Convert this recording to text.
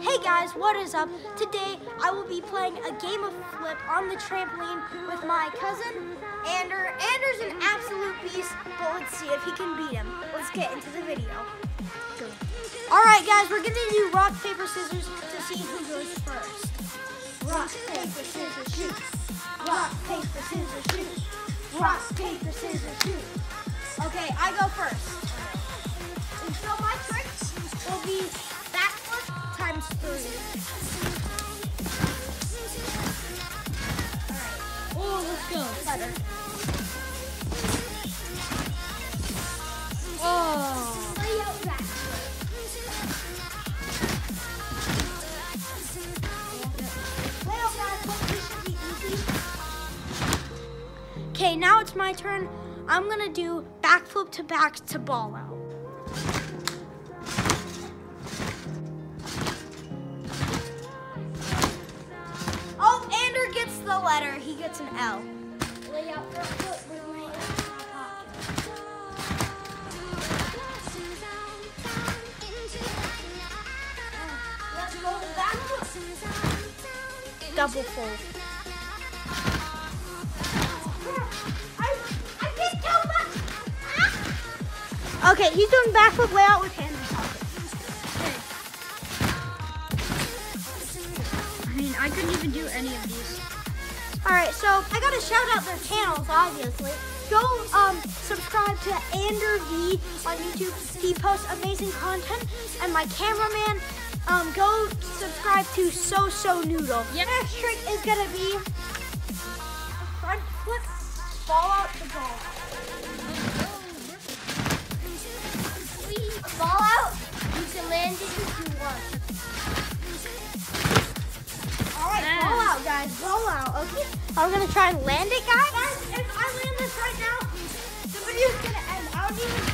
Hey guys, what is up? Today I will be playing a game of flip on the trampoline with my cousin, Ander. Ander's an absolute beast, but let's see if he can beat him. Let's get into the video. Alright guys, we're gonna do rock, paper, scissors to see who goes first. Rock, paper, scissors, shoot. Rock, paper, scissors, shoot. Rock, paper, scissors, shoot. Okay, I go first. Times three. Oh, let's go. Better. Oh. Lay out backflip. Lay out backflip. This should be easy. Okay, now it's my turn. I'm gonna do backflip to back to ball out. Letter. He gets an L. Lay out front full with my hands in my pocket. Let's go backflip. Double fold. I, I can't tell that. Okay, he's doing backflip layout with hands in pocket. I mean, I couldn't even do any of these. All right, so I gotta shout out their channels, obviously. Go um, subscribe to Ander V on YouTube. He posts amazing content. And my cameraman, um, go subscribe to So So Noodle. Yep. Next trick is gonna be front flip, ball out the ball. Ball out. You can land it if you want. a blowout, okay? I'm gonna try and land it, guys. Guys, if I land this right now, the video's gonna end. I don't even